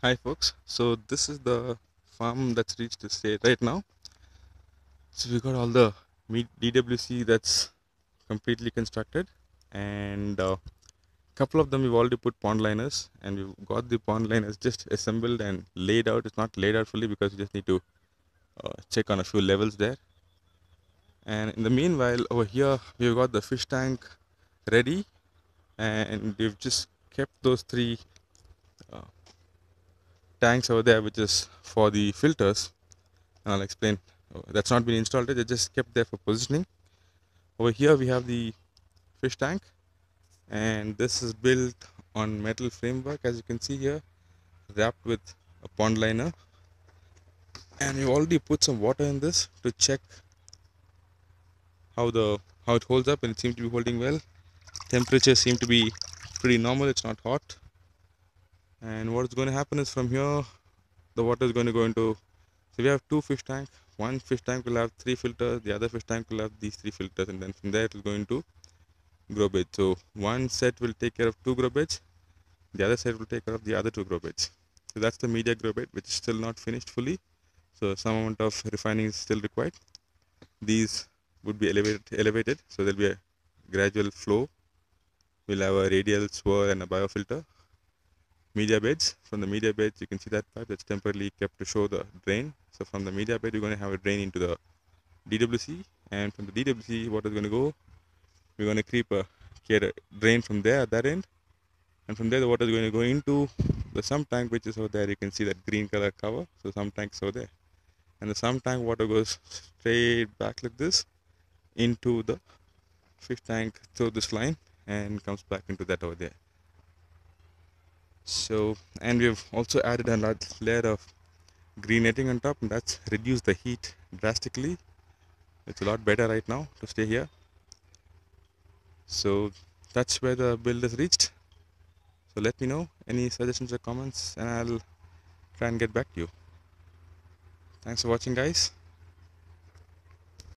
Hi folks, so this is the farm that's reached the state right now. So we got all the DWC that's completely constructed and a uh, couple of them we've already put pond liners and we've got the pond liners just assembled and laid out. It's not laid out fully because we just need to uh, check on a few levels there. And in the meanwhile over here we've got the fish tank ready and we've just kept those three tanks over there which is for the filters. And I'll explain. Oh, that's not been installed they just kept there for positioning. Over here we have the fish tank. And this is built on metal framework as you can see here wrapped with a pond liner. And we already put some water in this to check how the how it holds up and it seems to be holding well. Temperature seem to be pretty normal it's not hot and what's going to happen is from here the water is going to go into so we have two fish tank. One fish tank will have three filters the other fish tank will have these three filters and then from there it will go into grow beds. So one set will take care of two grow beds the other set will take care of the other two grow beds. So that's the media grow bed which is still not finished fully. So some amount of refining is still required. These would be elevated elevated so there'll be a gradual flow. We'll have a radial swirl and a biofilter media beds. From the media beds, you can see that pipe that's temporarily kept to show the drain. So from the media bed, you're going to have a drain into the DWC, and from the DWC, water is going to go. We're going to creep a, a drain from there at that end, and from there, the water is going to go into the sump tank, which is over there. You can see that green color cover. So sump tanks over there, and the sump tank water goes straight back like this into the fish tank through this line and comes back into that over there so and we've also added a large layer of green netting on top and that's reduced the heat drastically. It's a lot better right now to stay here. So that's where the build is reached. So let me know any suggestions or comments and I'll try and get back to you. Thanks for watching guys